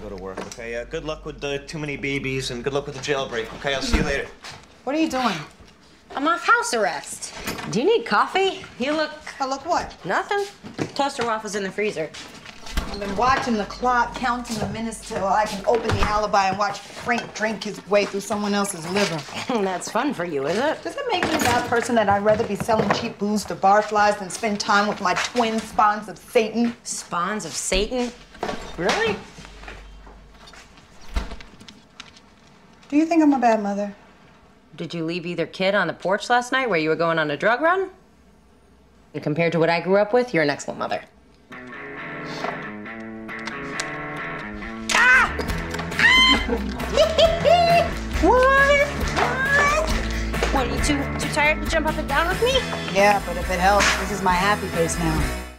go to work, okay? Uh, good luck with the too many babies and good luck with the jailbreak, okay? I'll see you later. What are you doing? I'm off house arrest. Do you need coffee? You look I look what? nothing. Toaster waffles in the freezer. I've been watching the clock, counting the minutes till I can open the alibi and watch Frank drink his way through someone else's liver. That's fun for you, is it? Does it make me a bad person that I'd rather be selling cheap booze to barflies than spend time with my twin spawns of Satan? Spawns of Satan? Really? Do you think I'm a bad mother? Did you leave either kid on the porch last night where you were going on a drug run? And compared to what I grew up with, you're an excellent mother. Ah! Ah! what? What? What, are you too, too tired to jump up and down with me? Yeah, but if it helps, this is my happy face now.